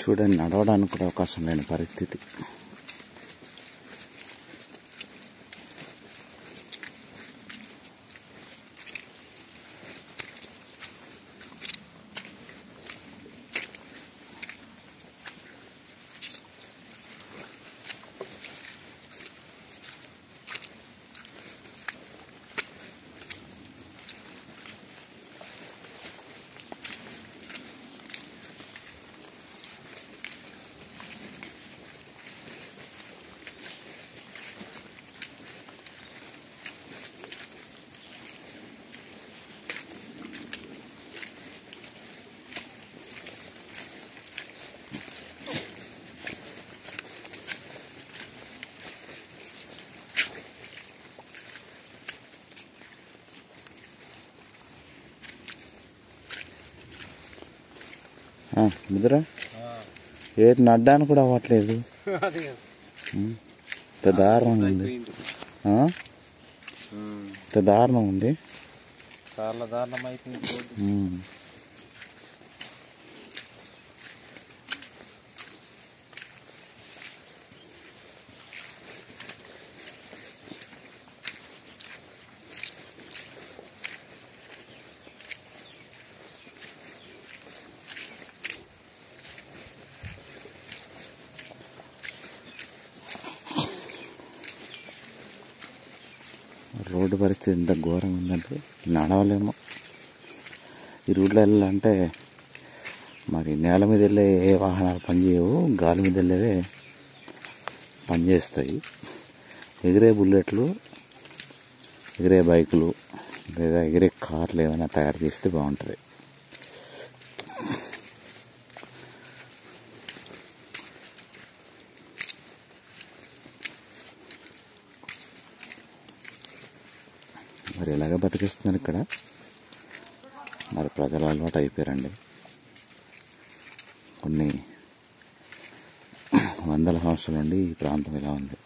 చూడండి నడవడానికి కూడా అవకాశం లేని పరిస్థితి. ముద్ర? ఏది నడ్డానికి కూడా అవ్వట్లేదు. ఇంత దారుణంగా ఉంది? ఇంత దారుణం ఉంది. చాలా దారుణం అయిపోయింది రోడ్డు. పరిస్థితి ఎంత ఘోరంగా ఉందంటే నడవలేము ఈ రోడ్లో వెళ్ళాలంటే మరి నేల మీద వెళ్ళే ఏ వాహనాలు పనిచేయవు గాలి మీద వెళ్ళేవే పనిచేస్తాయి ఎగిరే బుల్లెట్లు ఎగిరే బైకులు లేదా ఎగిరే కార్లు ఏమైనా తయారు చేస్తే బాగుంటుంది మరి ఎలాగ బతికిస్తున్నారు ఇక్కడ? మరి ప్రజలు అలవాటు అయిపోయారండి. కొన్ని వందల సంవత్సరాల నుండి ఈ ప్రాంతం ఇలా ఉంది.